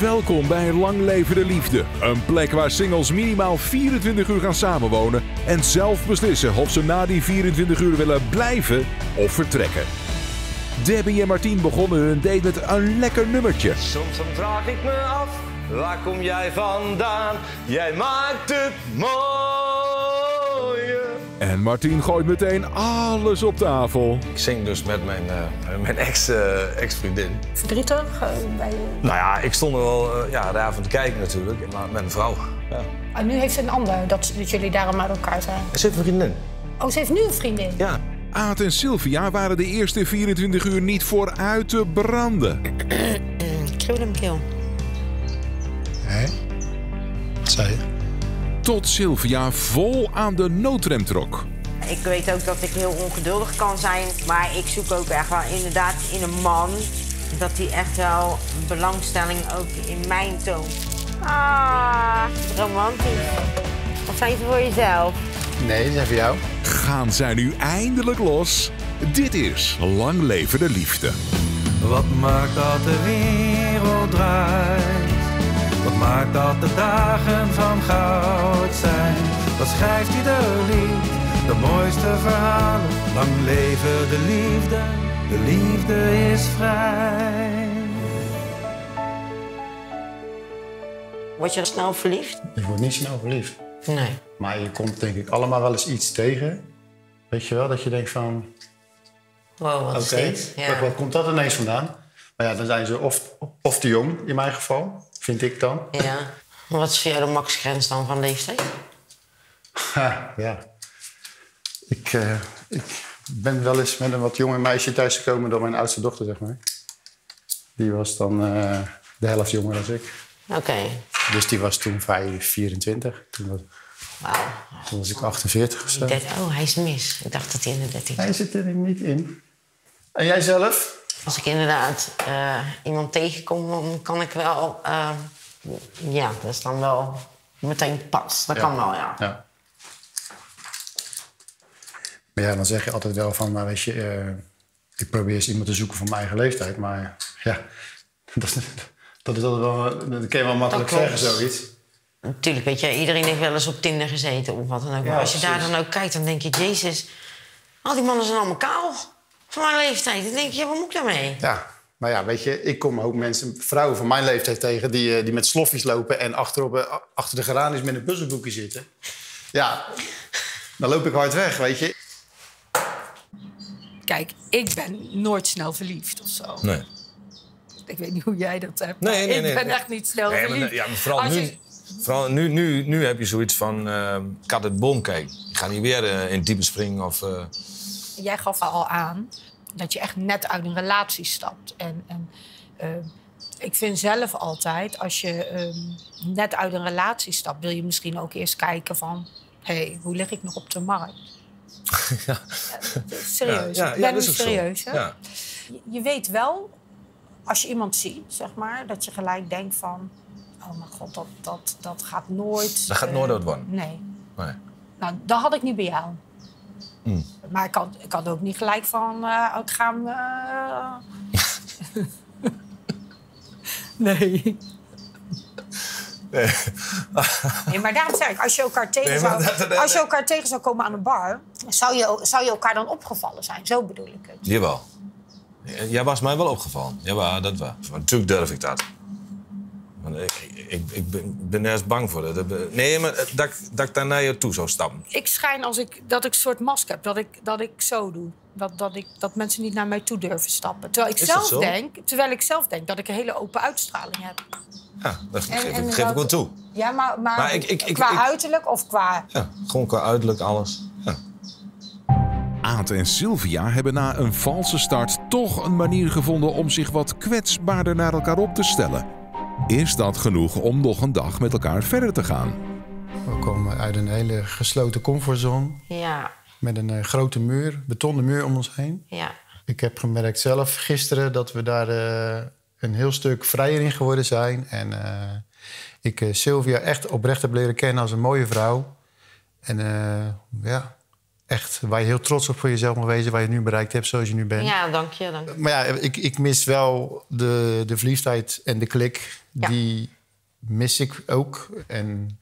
Welkom bij Lang Leven de Liefde. Een plek waar singles minimaal 24 uur gaan samenwonen en zelf beslissen of ze na die 24 uur willen blijven of vertrekken. Debbie en Martien begonnen hun date met een lekker nummertje. Soms dan vraag ik me af, waar kom jij vandaan? Jij maakt het mooie. En Martien gooit meteen alles op tafel. Ik zing dus met mijn, eh, mijn ex, eh, ex-vriendin. Verdrietig eh, bij je? Nou ja, ik stond er wel uh, ja, daarvan te kijken natuurlijk, maar met een vrouw. Ja. En nu heeft ze een ander, dat, dat jullie daarom uit elkaar zijn. Ze heeft een vriendin. Oh, ze heeft nu een vriendin? Ja. Aad en Sylvia waren de eerste 24 uur niet vooruit te branden. Kribbel in mijn keel. Hé? Wat zei je? Tot Sylvia vol aan de noodrem trok. Ik weet ook dat ik heel ongeduldig kan zijn. Maar ik zoek ook echt wel inderdaad in een man... dat hij echt wel belangstelling ook in mij toont. Ah, romantisch. Wat zijn ze voor jezelf? Nee, dat is voor jou. Gaan zij nu eindelijk los? Dit is Lang Leven de Liefde. Wat maakt dat de wereld draait? Maakt dat de dagen van goud zijn? Wat schrijft ieder lied? De mooiste verhalen. Lang leven de liefde, de liefde is vrij. Word je snel verliefd? Ik word niet snel verliefd. Nee. Maar je komt denk ik allemaal wel eens iets tegen. Weet je wel, dat je denkt van... Wow, wat is Oké, dit? wat, Ja. wat komt dat ineens vandaan? Maar ja, dan zijn ze of, of te jong, in mijn geval. Vind ik dan. ja. Wat is voor jou de maxgrens dan van leeftijd? Ha, ja. Ik, eh, ik ben wel eens met een wat jonger meisje thuisgekomen door mijn oudste dochter, zeg maar. Die was dan eh, de helft jonger dan ik. Oké. Dus die was toen vrij 24. Toen was, Wauw. toen was ik 48 of zo. Oh, hij is mis. Ik dacht dat hij in de 13 Hij zit er niet in. En jij zelf? Als ik inderdaad eh, iemand tegenkom, dan kan ik wel... eh, ja, dat is dan wel meteen pas. Dat kan wel, ja. Ja. Maar ja, dan zeg je altijd wel van, maar weet je, eh, ik probeer eens iemand te zoeken van mijn eigen leeftijd. Maar ja, dat, is- dat is altijd wel, dat kan je wel makkelijk zeggen, zoiets. Natuurlijk, weet je, iedereen heeft wel eens op Tinder gezeten of wat dan ook. Ja, maar als je daar dan ook kijkt, dan denk je... Jezus, al die mannen zijn allemaal kaal. Van mijn leeftijd. Dan denk je, wat moet ik daarmee? Ja, maar ja, weet je, ik kom ook mensen, vrouwen van mijn leeftijd tegen... die, eh, die met sloffies lopen en achterop, eh, achter de geraniums met een puzzelboekje zitten. Ja, dan loop ik hard weg, weet je. Kijk, ik ben nooit snel verliefd of zo. Nee. Ik weet niet hoe jij dat hebt. Nee, nee, ik ben nee. echt niet snel Nee, maar, verliefd. ja, maar vooral Als nu, je- vooral nu, nu, nu heb je zoiets van... eh, ik had het boom kijken. Ik ga niet weer eh, in diepe springen of... eh, Jij gaf al aan dat je echt net uit een relatie stapt. En, en eh, ik vind zelf altijd, als je ehm, net uit een relatie stapt... wil je misschien ook eerst kijken van... hé, hey, hoe lig ik nog op de markt? Ja, serieus, ja, ja, ik ben dat is serieus. Hè? Ja. Je, je weet wel, als je iemand ziet, zeg maar... dat je gelijk denkt van... oh mijn god, dat, dat, dat gaat nooit... Dat gaat nooit wat worden. Nee. Nee. Nou, dat had ik niet bij jou. Hmm. Maar ik had, ik had ook niet gelijk van, eh, ik ga hem... eh, nee. Nee, maar daarom zeg ik, als je elkaar tegen, Nee, zou, dat- dat- als je elkaar tegen zou komen aan een bar... Zou je, zou je elkaar dan opgevallen zijn? Zo bedoel ik het. Jawel. Jij was mij wel opgevallen. Jawel, dat was. Maar natuurlijk durf ik dat. Want ik, ik, ik ben, ben nergens bang voor. Dat. Nee, maar dat, ik- dat ik daar naar je toe zou stappen. Ik schijn als ik, dat ik een soort mask heb, dat ik, dat ik zo doe. Dat, dat, ik, dat mensen niet naar mij toe durven stappen. Terwijl ik, Is zelf denk, terwijl ik zelf denk dat ik een hele open uitstraling heb. Ja, dat En- geef, en ik, geef ik wel toe. Ja, maar, maar, Maar ik- ik- ik- qua ik- uiterlijk of qua... Ja, gewoon qua uiterlijk, alles. Ja. Aad en Sylvia hebben na een valse start toch een manier gevonden om zich wat kwetsbaarder naar elkaar op te stellen. Is dat genoeg om nog een dag met elkaar verder te gaan? We komen uit een hele gesloten comfortzone. Ja, Met een eh, grote muur, betonnen muur om ons heen. ja. Ik heb gemerkt zelf gisteren dat we daar eh, een heel stuk vrijer in geworden zijn. En eh, ik eh, Sylvia echt oprecht heb leren kennen als een mooie vrouw. En eh, ja, echt waar je heel trots op voor jezelf mag wezen, waar je nu bereikt hebt zoals je nu bent. Ja, dank je. Dank je. Maar ja, ik, ik mis wel de, de verliefdheid en de klik. Ja. Die mis ik ook. En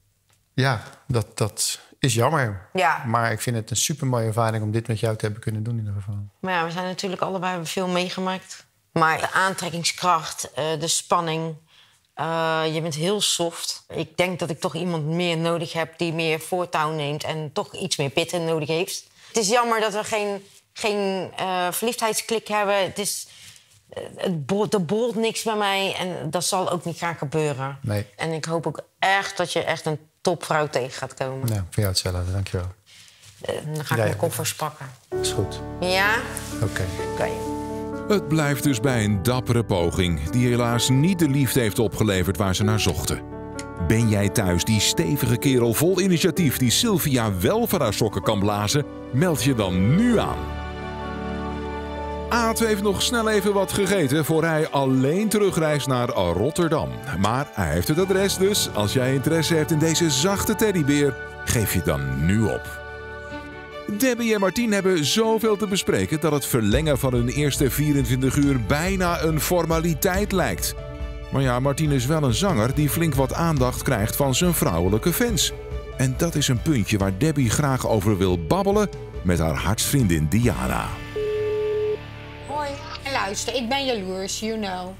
ja, dat, dat is jammer. Ja. Maar ik vind het een super mooie ervaring om dit met jou te hebben kunnen doen in ieder geval. Maar ja, we zijn natuurlijk allebei veel meegemaakt. Maar de aantrekkingskracht, eh, de spanning. eh, je bent heel soft. Ik denk dat ik toch iemand meer nodig heb die meer voortouw neemt en toch iets meer pitten nodig heeft. Het is jammer dat we geen, geen eh, verliefdheidsklik hebben. Het is, het bo er bolt niks bij mij en dat zal ook niet gaan gebeuren. Nee. En ik hoop ook echt dat je echt een topvrouw tegen gaat komen. Nou, voor jou hetzelfde, dankjewel. Eh, dan ga ik Ja, mijn ja. koffers pakken. Is goed. Ja? Oké. Oké. Het blijft dus bij een dappere poging die helaas niet de liefde heeft opgeleverd waar ze naar zochten. Ben jij thuis die stevige kerel vol initiatief die Sylvia wel van haar sokken kan blazen? Meld je dan nu aan. Aad heeft nog snel even wat gegeten voor hij alleen terugreist naar Rotterdam. Maar hij heeft het adres dus. Als jij interesse hebt in deze zachte teddybeer, geef je dan nu op. Debbie en Martien hebben zoveel te bespreken dat het verlengen van hun eerste 24 uur bijna een formaliteit lijkt. Maar ja, Martien is wel een zanger die flink wat aandacht krijgt van zijn vrouwelijke fans. En dat is een puntje waar Debbie graag over wil babbelen met haar hartsvriendin Diana. Luister, ik ben jaloers, you know.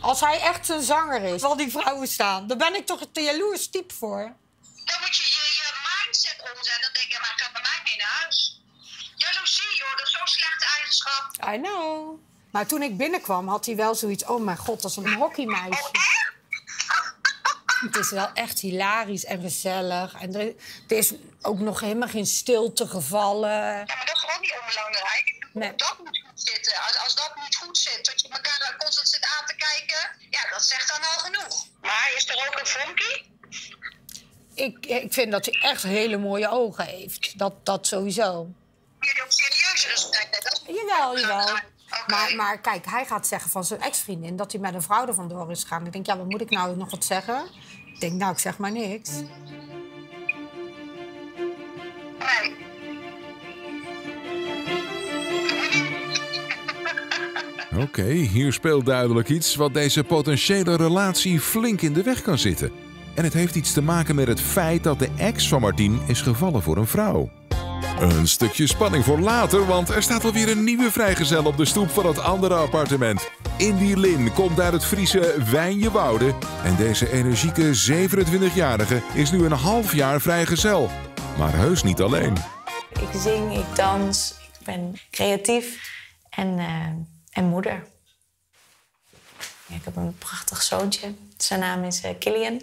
Als hij echt een zanger is, al die vrouwen staan, dan ben ik toch te jaloers type voor. Dan moet je je, je mindset omzetten. Dan denk je, maar ga bij mij mee naar huis. Jaloezie, joh, dat is zo'n slechte eigenschap. I know. Maar toen ik binnenkwam, had hij wel zoiets... oh mijn god, dat is een hockeymeisje. Het is wel echt hilarisch en gezellig. En er, er is ook nog helemaal geen stilte gevallen. Ja, maar dat is gewoon niet onbelangrijk. Nee. Dat moet goed zitten. Als, als dat elkaar constant zit aan te kijken, ja, dat zegt dan al genoeg. Maar is er ook een vonkie? Ik, ik vind dat hij echt hele mooie ogen heeft. Dat, dat sowieso. Jullie ook serieus respect. Dat is Jawel, jawel. Oké. Maar, maar kijk, hij gaat zeggen van zijn ex-vriendin... dat hij met een vrouw er vandoor is gegaan. Ik denk, ja, wat moet ik nou nog wat zeggen? Ik denk, nou, ik zeg maar niks. Oké, hier speelt duidelijk iets wat deze potentiële relatie flink in de weg kan zitten. En het heeft iets te maken met het feit dat de ex van Martien is gevallen voor een vrouw. Een stukje spanning voor later, want er staat alweer een nieuwe vrijgezel op de stoep van het andere appartement. Indy Lin komt uit het Friese Wijnjewoude en deze energieke 27-jarige is nu een half jaar vrijgezel. Maar heus niet alleen. Ik zing, ik dans, ik ben creatief en, eh, en moeder. Ik heb een prachtig zoontje. Zijn naam is eh, Killian.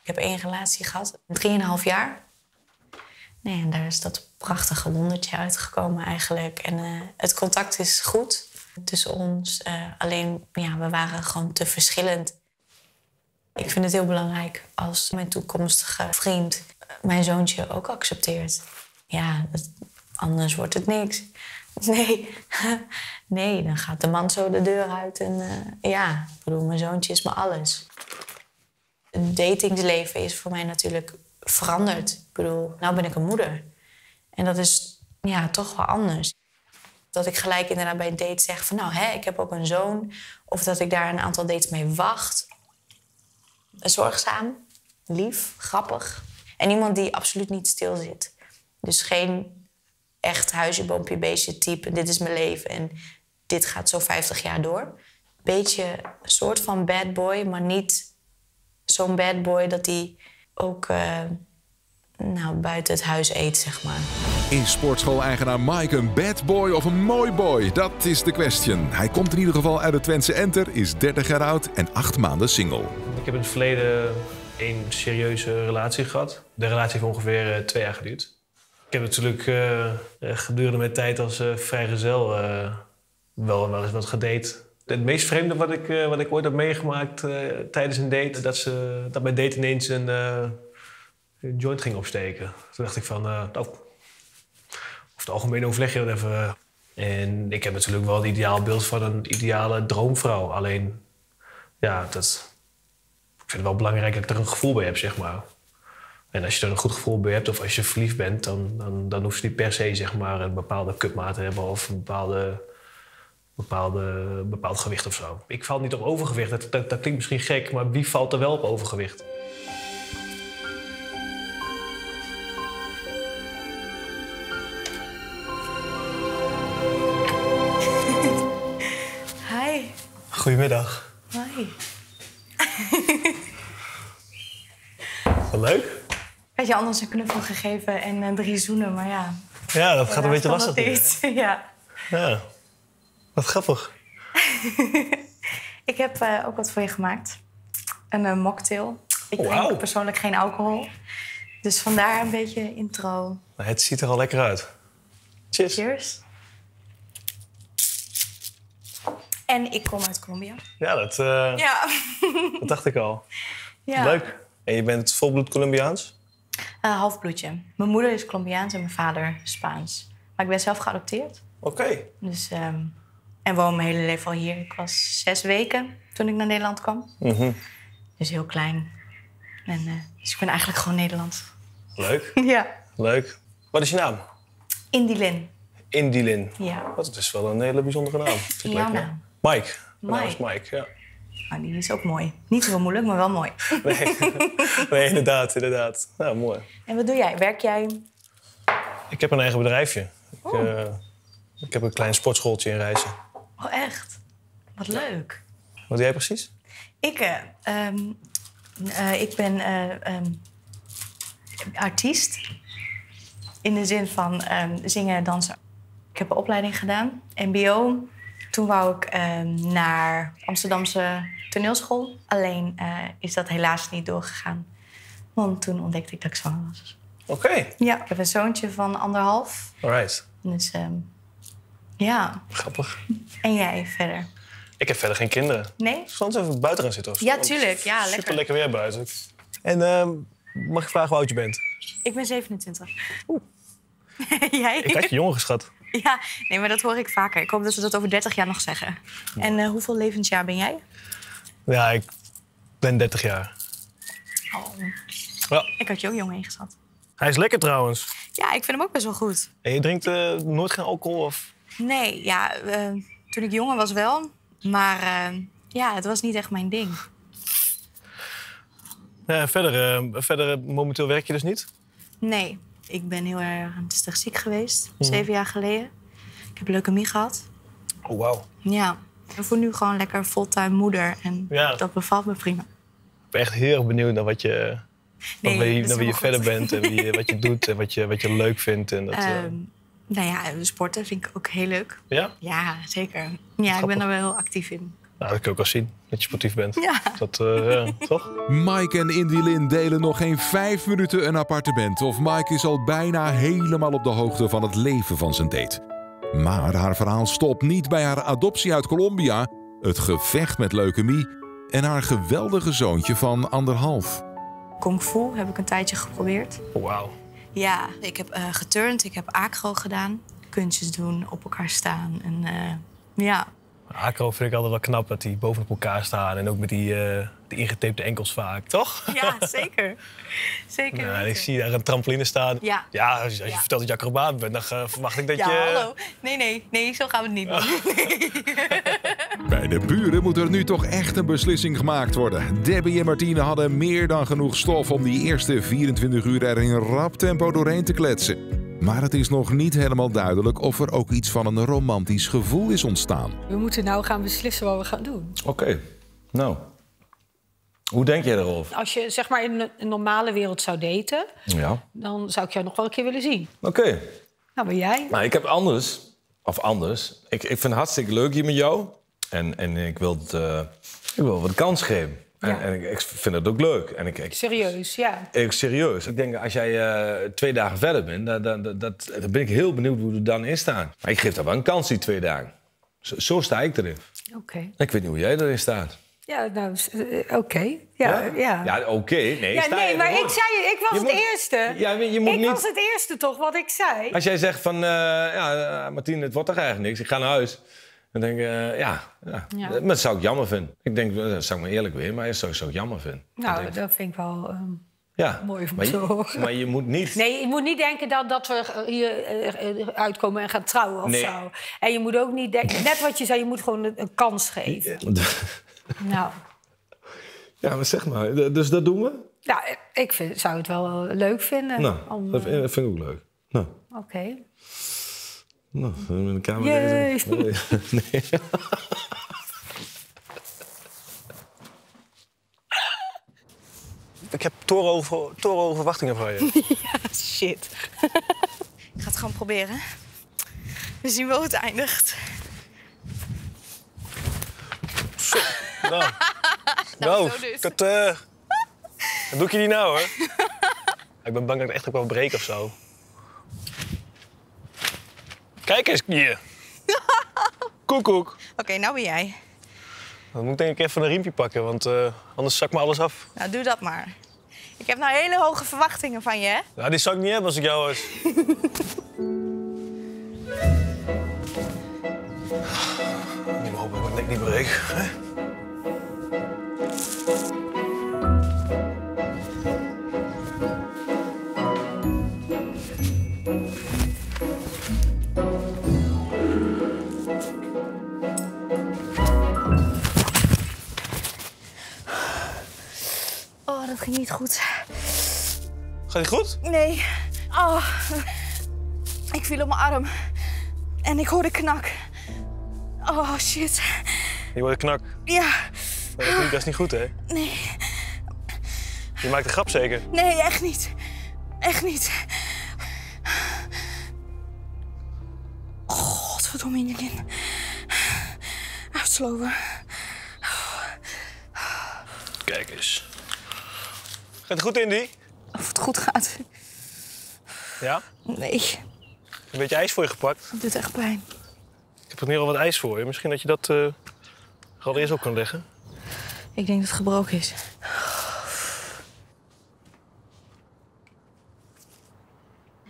Ik heb één relatie gehad, drieënhalf jaar. Nee, en daar is dat prachtige wondertje uitgekomen eigenlijk. En eh, het contact is goed tussen ons. eh, alleen, ja, we waren gewoon te verschillend. Ik vind het heel belangrijk als mijn toekomstige vriend mijn zoontje ook accepteert. Ja, anders wordt het niks. Nee, nee, dan gaat de man zo de deur uit. En eh, ja, ik bedoel, mijn zoontje is me alles. Het datingsleven is voor mij natuurlijk veranderd. Ik bedoel, nou ben ik een moeder. En dat is ja, toch wel anders. Dat ik gelijk inderdaad bij een date zeg van... nou, hè, ik heb ook een zoon. Of dat ik daar een aantal dates mee wacht. Zorgzaam, lief, grappig. En iemand die absoluut niet stil zit. Dus geen echt huisje, boompje, beestje type. Dit is mijn leven en dit gaat zo 50 jaar door. Beetje een soort van bad boy, maar niet zo'n bad boy dat hij ook eh, nou, buiten het huis eet, zeg maar. Is sportschool-eigenaar Mike een bad boy of een mooi boy? Dat is de question. Hij komt in ieder geval uit het Twentse Enter, is 30 jaar oud en 8 maanden single. Ik heb in het verleden één serieuze relatie gehad. De relatie heeft ongeveer eh, twee jaar geduurd. Ik heb natuurlijk eh, eh, gedurende mijn tijd als eh, vrijgezel eh, wel, wel eens wat gedate. Het meest vreemde wat ik, wat ik ooit heb meegemaakt tijdens een date... dat, ze, dat mijn date ineens een, joint ging opsteken. Toen dacht ik van... nou, over het algemeen overleg je dat even. En ik heb natuurlijk wel het ideaal beeld van een ideale droomvrouw. Alleen, ja, dat, ik vind het wel belangrijk dat ik er een gevoel bij heb, zeg maar. En als je er een goed gevoel bij hebt of als je verliefd bent, dan, dan, dan hoeft ze niet per se zeg maar, een bepaalde cupmaat te hebben of een bepaalde, bepaalde, bepaald gewicht of zo. Ik val niet op overgewicht. Dat, dat, dat klinkt misschien gek, maar wie valt er wel op overgewicht? Hi. Goedemiddag. Hoi. Wat leuk. Had je anders een knuffel gegeven en eh, drie zoenen, maar ja. Ja, dat gaat een beetje lastig. dat niet. Ja. Ja. Wat grappig. Ik heb eh, ook wat voor je gemaakt. Een eh, mocktail. Ik Oh, drink persoonlijk geen alcohol. Dus vandaar een beetje intro. Het ziet er al lekker uit. Cheers. Cheers. En ik kom uit Colombia. Ja, dat, Ja. dat dacht ik al. ja. Leuk. En je bent volbloed Colombiaans? Eh, halfbloedje. Mijn moeder is Colombiaans en mijn vader Spaans. Maar ik ben zelf geadopteerd. Oké. Dus, ehm, en woon mijn hele leven al hier. Ik was zes weken toen ik naar Nederland kwam. Mhm. Dus heel klein. En, eh, dus ik ben eigenlijk gewoon Nederlands. Leuk. Ja. Leuk. Wat is je naam? Indilin. Indilin. Ja. Dat is wel een hele bijzondere naam. Jouw ja. naam? Mike. Mijn naam is Mike. Mike, ja. Nou, die is ook mooi. Niet zo moeilijk, maar wel mooi. Nee, nee inderdaad, inderdaad. Nou, mooi. En wat doe jij? Werk jij? Ik heb een eigen bedrijfje. Ik, Oh. eh, ik heb een klein sportschooltje in Reizen. Oh, echt? Wat leuk. Wat doe jij precies? Ik, eh, ehm, eh, ik ben eh, ehm, artiest. In de zin van ehm, zingen, dansen. Ik heb een opleiding gedaan, MBO. Toen wou ik ehm, naar Amsterdamse toneelschool. Alleen eh, is dat helaas niet doorgegaan. Want toen ontdekte ik dat ik zwanger was. Oké. Ja, ik heb een zoontje van anderhalf. Alright. Dus ehm, ja. Grappig. En jij verder? Ik heb verder geen kinderen. Nee? Soms even buiten gaan zitten of zo. Ja, tuurlijk. Ja, Super lekker. lekker weer buiten. En ehm, mag ik vragen hoe oud je bent? Ik ben 27. jij? Ik had je jonger geschat. Ja, nee, maar dat hoor ik vaker. Ik hoop dat we dat over 30 jaar nog zeggen. En eh, hoeveel levensjaar ben jij? Ja, ik ben 30 jaar. Oh. Ja. Ik had je ook jong ingeschat. Hij is lekker trouwens. Ja, ik vind hem ook best wel goed. En je drinkt eh, nooit geen alcohol? Of... Nee, ja, eh, toen ik jonger was wel. Maar ja, het was niet echt mijn ding. Ja, verder, verder momenteel werk je dus niet? Nee, ik ben heel erg ernstig ziek geweest. Mhm. Zeven jaar geleden. Ik heb leukemie gehad. Oh, wauw. Ja. En voor nu gewoon lekker fulltime moeder. En Ja. dat bevalt me prima. Ik ben echt heel erg benieuwd naar wat je, Nee, wat, wie, naar wie je verder bent en wie, wat je doet en wat je, wat je leuk vindt. En dat, eh, Ehm, nou ja, sporten vind ik ook heel leuk. ja? Ja, zeker. Ja, ik ben er wel heel actief in. Nou, dat kun je ook wel zien, dat je sportief bent. Ja. Dat, eh, ja, toch? Mike en Indy Lin delen nog geen vijf minuten een appartement. Of Mike is al bijna helemaal op de hoogte van het leven van zijn date. Maar haar verhaal stopt niet bij haar adoptie uit Colombia, het gevecht met leukemie en haar geweldige zoontje van anderhalf. Kung fu heb ik een tijdje geprobeerd. Wauw. Ja, ik heb eh geturnd, ik heb acro gedaan. Kunstjes doen, op elkaar staan. En eh, ja, Acro vind ik altijd wel knap dat die bovenop elkaar staan. En ook met die, eh, die ingetapte enkels vaak, toch? ja zeker. Zeker. Ja, weten. ik zie daar een trampoline staan. Ja. Ja, als je, als je Ja. vertelt dat je acrobaat bent, dan eh, verwacht ik dat ja, je... hallo. Nee, nee, nee, zo gaan we het niet doen. Bij de buren moet er nu toch echt een beslissing gemaakt worden. Debbie en Martine hadden meer dan genoeg stof om die eerste 24 uur er in rap tempo doorheen te kletsen. Maar het is nog niet helemaal duidelijk of er ook iets van een romantisch gevoel is ontstaan. We moeten nou gaan beslissen wat we gaan doen. Oké, nou. Hoe denk jij erover? Als je zeg maar in een normale wereld zou daten, Ja. dan zou ik jou nog wel een keer willen zien. Oké. Nou, ben jij? Nou, ik heb anders. Of anders. Ik, ik vind het hartstikke leuk hier met jou. En, en ik, wil het, eh, ik wil wat kans geven. En, en ik, ik vind het ook leuk. En ik, ik, Serieus, ja. ik, serieus. Ik denk, als jij eh, twee dagen verder bent, dan, dan, dat, dat, dan ben ik heel benieuwd hoe er dan in staat. Maar ik geef daar wel een kans, die twee dagen. Zo, zo sta ik erin. Oké. Ik weet niet hoe jij erin staat. Ja, nou, eh, oké. Ja, ja. Ja, oké. Nee, Ja, nee, je maar ik zei, ik was Je het moet- eerste. Ja, je moet ik niet- was het eerste toch, wat ik zei. Als jij zegt van, eh ja, Martien, het wordt toch eigenlijk niks. Ik ga naar huis. Dan denk ik, eh, ja, ja. Ja. Maar dat zou ik jammer vinden. Ik denk, eh, dat zou ik me eerlijk weer, maar dat zou, zou ik jammer vinden. Nou, dat vind ik wel... ehm, Ja, Mooi om maar te je, horen. maar je moet niet... Nee, je moet niet denken dat, dat we eh, hier uitkomen en gaan trouwen of Nee. zo. En je moet ook niet denken... Net wat je zei, je moet gewoon een, kans geven. Nou, Ja, maar zeg maar. Dus dat doen we? ja, ik vind, zou het wel leuk vinden. Nou, om, dat vind vind ik ook leuk. Nou, Oké. Nou in de kamer Jee. lezen. Nee. nee. Ik heb torenhoge torenhoge verwachtingen van je. Ja, shit. ik ga het gewoon proberen. We zien wel hoe het eindigt. Nou, nou zo dus. dat, eh, dat doe ik je niet nou, hoor. ik ben bang dat ik echt ook wel breek of zo. Kijk eens hier. Koekoek. Oké, nou ben jij. Dan moet ik denk ik even een riempje pakken, want eh, anders zak me alles af. Nou, doe dat maar. Ik heb nou hele hoge verwachtingen van je, hè? Nou, die zou ik niet hebben als ik jou was. Niet meer hopen dat ik niet breek. hè? Niet goed. Gaat het goed? Nee. Oh. Ik viel op mijn arm. En ik hoorde knak. Oh, shit. Je wordt knak. Ja. Dat is, niet, dat is niet goed, hè? Nee. Je maakt een grap zeker? Nee, echt niet. Echt niet. Godverdomme, Ingelin. Uitsloven. Kijk eens. Gaat het goed, Indy? Of het goed gaat. Ja? Nee, Een beetje ijs voor je gepakt. het doet echt pijn. Ik heb er hier al wat ijs voor je. Misschien dat je dat er al eerst op kan leggen. Ik denk dat het gebroken is.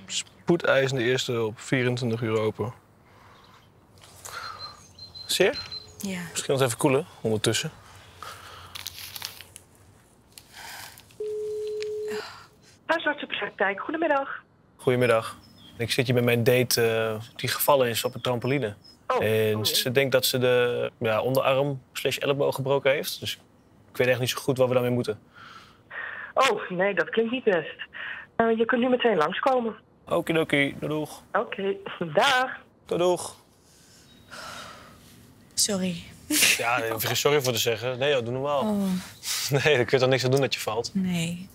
Spoedeisende eerste op 24 uur open. Zeer? Ja. Misschien ons even koelen ondertussen. Huisartsenpraktijk, goedemiddag. Goedemiddag. Ik zit hier met mijn date eh, die gevallen is op een trampoline. Oh, en ze denkt dat ze de ja, onderarm slash elleboog gebroken heeft. Dus ik weet echt niet zo goed wat we daarmee moeten. Oh, nee, dat klinkt niet best. Eh, je kunt nu meteen langskomen. Okidoki, doeg. Oké, dag. Doeg. Sorry. Ja, daar hoef je geen sorry voor te zeggen. Nee, joh, doe normaal. Oh, Nee, daar kun je toch niks aan doen dat je valt. nee.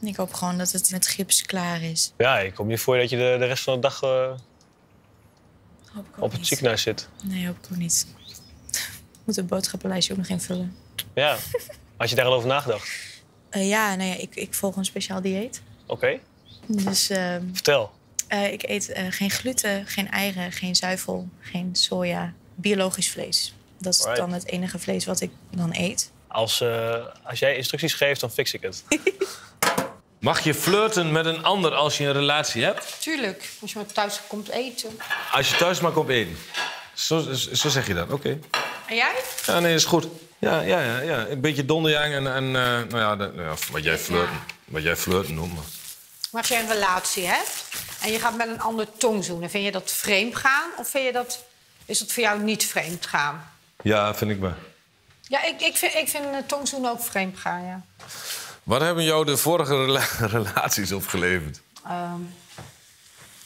Ik hoop gewoon dat het met gips klaar is. Ja, ik kom niet voor dat je de, de rest van de dag eh, op het ziekenhuis zit. Nee, hoop ik ook niet. Ik moet het boodschappenlijstje ook nog invullen. Ja. Had je daar al over nagedacht? Eh, ja, nou ja, ik, ik volg een speciaal dieet. Oké, Dus ehm, vertel. eh, ik eet geen gluten, geen eieren, geen zuivel, geen soja. Biologisch vlees. Dat is Alright. dan het enige vlees wat ik dan eet. Als, als jij instructies geeft, dan fix ik het. Mag je flirten met een ander als je een relatie hebt? Tuurlijk, als je maar thuis komt eten. Als je thuis maar komt eten. Zo, zo zeg je dat, oké. En jij? Ja, nee, is goed. Ja, ja, ja, ja. Een beetje donderjang en, en eh, nou ja, de- nou ja, wat jij flirten, wat jij flirten noemt. Maar. Maar als je een relatie hebt en je gaat met een ander tong zoenen... vind je dat vreemd gaan of vind je dat, is dat voor jou niet vreemd gaan? Ja, vind ik wel. Ja, ik, ik vind, ik vind een tongzoenen ook vreemd gaan, ja. Wat hebben jou de vorige rela- relaties opgeleverd?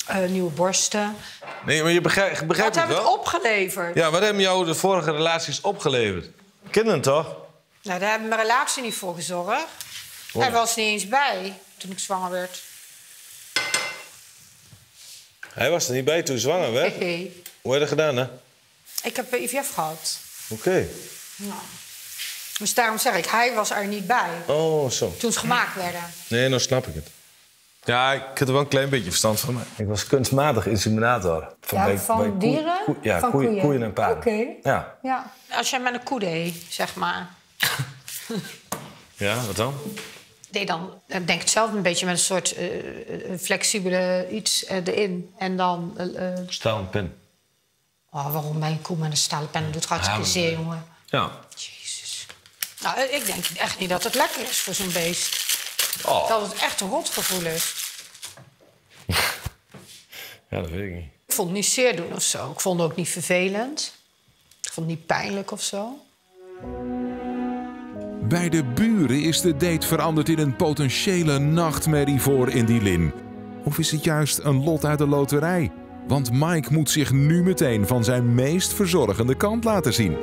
Eh, nieuwe borsten. Nee, maar je begrijpt, Wat begrijpt het hebben het wel? opgeleverd? Ja, wat hebben jou de vorige relaties opgeleverd? Kinderen toch? Nou, daar hebben mijn relatie niet voor gezorgd. Oh. Hij was niet eens bij toen ik zwanger werd. Hij was er niet bij toen je zwanger werd. Nee. Hoe heb je dat gedaan, hè? Ik heb IVF gehad. Oké. Nou. Dus daarom zeg ik, hij was er niet bij Oh, zo. toen ze gemaakt werden. Nee, nou snap ik het. Ja, ik heb er wel een klein beetje verstand van. Maar ik was kunstmatig inseminator. Ja, bij- van bij koe- dieren? koe- ja, Van koeien, koeien. koeien en paarden. Oké. Ja. Ja. Als jij met een koe deed, zeg maar. ja, wat dan? deed dan, ik denk het zelf een beetje met een soort eh, eh, flexibele iets eh, erin. En dan, eh, Staal en pen. oh, waarom bij een koe met een stalen pen? Dat doet hartstikke Ja, zeer, jongen. Ja. Nou, eh, ik denk echt niet dat het lekker is voor zo'n beest. Oh. Dat het echt een rotgevoel is. Ja, dat weet ik niet. Ik vond het niet zeer doen of zo. Ik vond het ook niet vervelend. Ik vond het niet pijnlijk of zo. Bij de buren is de date veranderd in een potentiële nachtmerrie voor Indy Lin. Of is het juist een lot uit de loterij? Want Mike moet zich nu meteen van zijn meest verzorgende kant laten zien.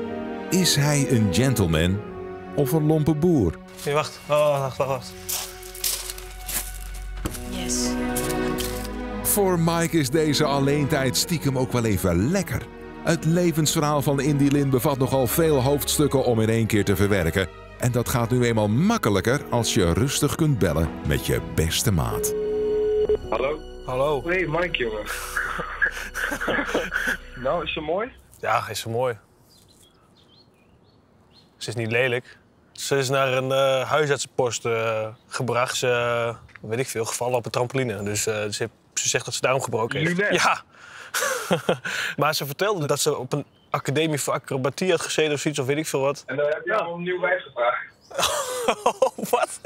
Is hij een gentleman of een lompe boer? Nee, wacht. Oh, wacht, wacht, wacht. Yes. Voor Mike is deze alleentijd stiekem ook wel even lekker. Het levensverhaal van Indy Lin bevat nogal veel hoofdstukken om in één keer te verwerken. En dat gaat nu eenmaal makkelijker als je rustig kunt bellen met je beste maat. Hallo? Hallo. Hey, Mike, jongen. nou, is ze mooi? Ja, is ze mooi. Ze is niet lelijk. Ze is naar een eh, huisartsenpost eh, gebracht. Ze, eh, weet ik veel, gevallen op een trampoline. Dus eh, ze, ze zegt dat ze daarom gebroken heeft. Lunet? Ja. maar ze vertelde dat ze op een academie voor acrobatie had gezeten of zoiets, of weet ik veel wat. En dan heb je al een nieuw wijf gevraagd. wat?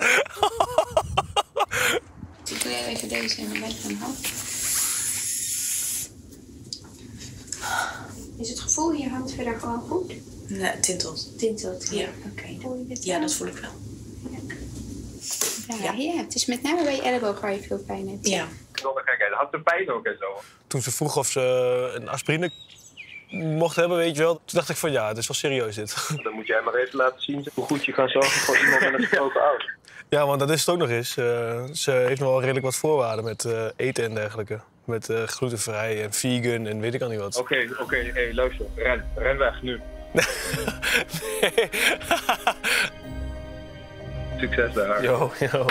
Ik doe jij even deze in de weg gaan houden. Is het gevoel in je hand verder gewoon goed? Nee, tintelt. Tintelt? Ja. Oké, je dit Ja, dat voel ik wel. Ja, ja. het is met name bij je elleboog waar je veel pijn hebt. Ja. Gekheid. Had ze pijn ook en zo? Toen ze vroeg of ze een aspirine mocht hebben, weet je wel. Toen dacht ik van ja, het is wel serieus dit. Dan moet jij maar even laten zien hoe goed je kan zorgen voor iemand met een gebroken oud. Ja, want dat is het ook nog eens. Eh, ze heeft nog wel redelijk wat voorwaarden met eh, eten en dergelijke. Met glutenvrij en vegan en weet ik al niet wat. Oké, oké, hey, luister. Ren, ren weg, nu. Succes daar. Yo, yo.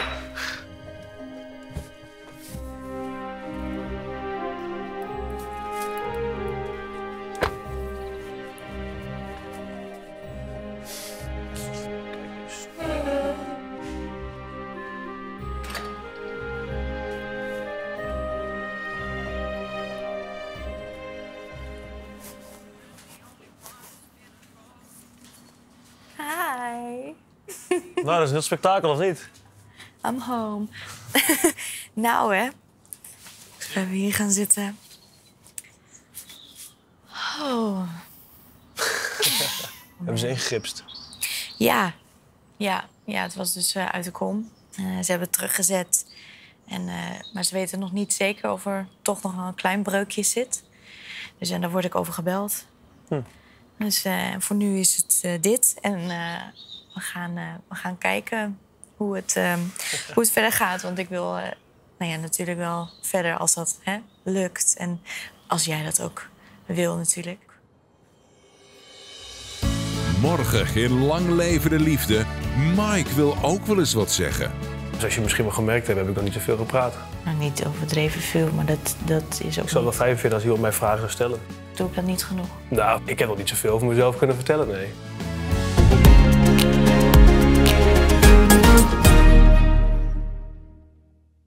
Nou, dat is een heel spektakel, of niet? I'm home. nou, hè. Zullen we hier gaan zitten? Oh. Hebben ze ingegipst. Ja. Ja, ja, het was dus eh, uit de kom. Eh, ze hebben het teruggezet. En, eh, maar ze weten nog niet zeker of er toch nog een klein breukje zit. Dus en daar word ik over gebeld. Hm. Dus eh, voor nu is het eh, dit. En eh, we, gaan, eh, we gaan kijken hoe het, ehm, hoe het verder gaat. Want ik wil eh, nou ja, natuurlijk wel verder als dat hè, lukt. En als jij dat ook wil natuurlijk. Morgen in Lang Leven de Liefde. Mike wil ook wel eens wat zeggen. Zoals je misschien wel gemerkt hebt, heb ik nog niet zoveel gepraat. Nou, niet overdreven veel, maar dat, dat is ook Ik zou wel fijn vinden als iemand mij vragen zou stellen. Doe ik dat niet genoeg? Nou, ik heb nog niet zoveel over mezelf kunnen vertellen, nee.